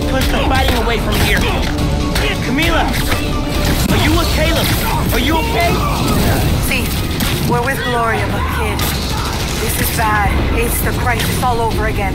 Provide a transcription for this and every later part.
to push the fighting away from here. Camila! Are you with Caleb? Are you okay? See, we're with Gloria, but kid, this is bad. It's the crisis all over again.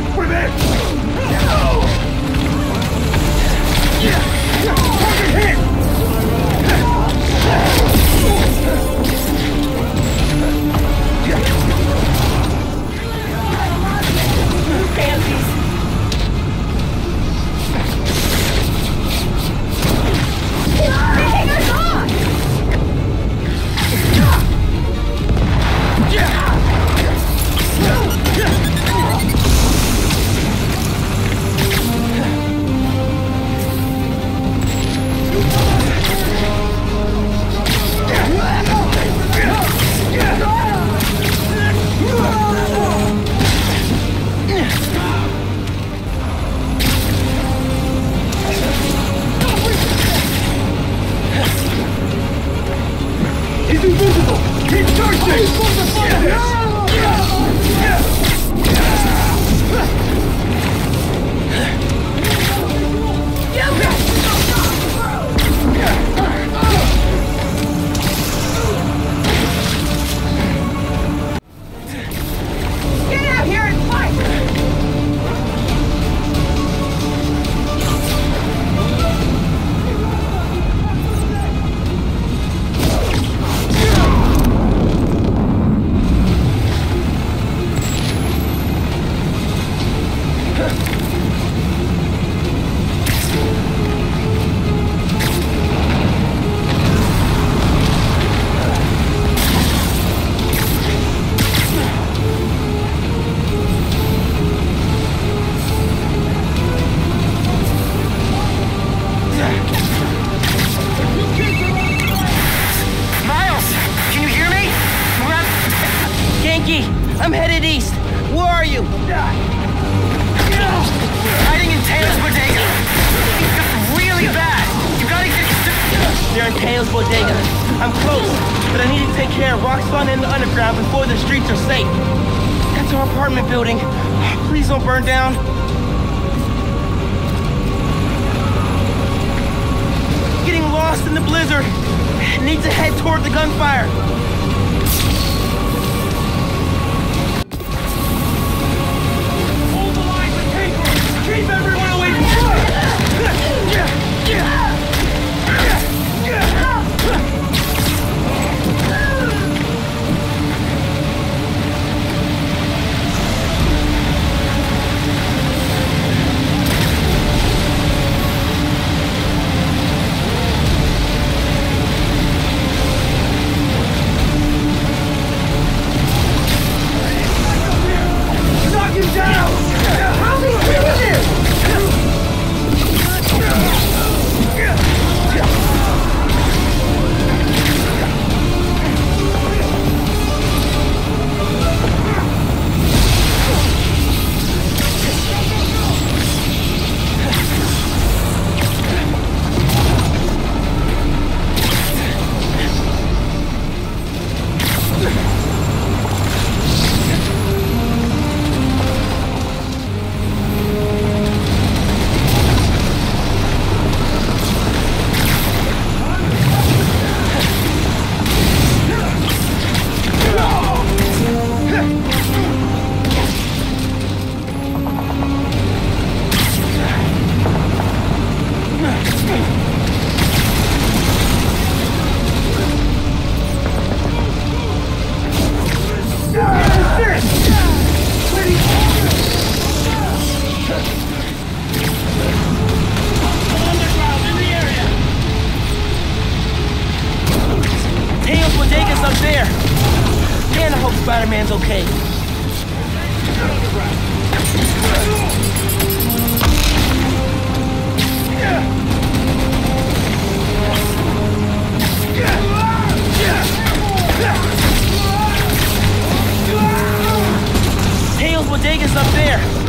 Back with it! invisible! Keep searching! Care of Roxxon and the underground before the streets are safe. That's our apartment building. Please don't burn down. Getting lost in the blizzard. Need to head toward the gunfire. Spider-Man's okay. Teo's Bodega's up there.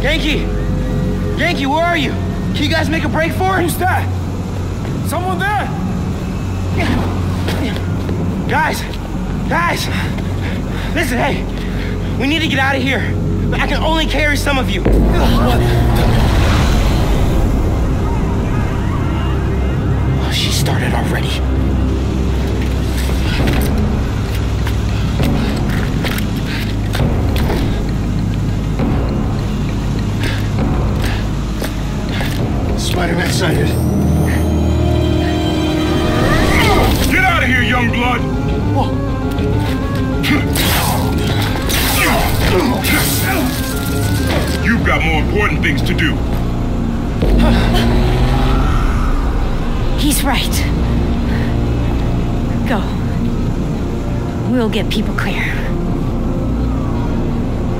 Yankee! Yankee, where are you? Can you guys make a break for it? Who's that? Someone there! Guys! Guys! Listen, hey! We need to get out of here. I can only carry some of you. What? Started already. Spider-Man sighted. Get out of here, young blood! You've got more important things to do. He's right. Go. We'll get people clear.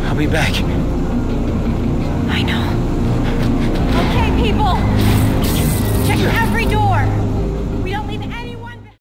I'll be back. I know. Okay, people! Check every door!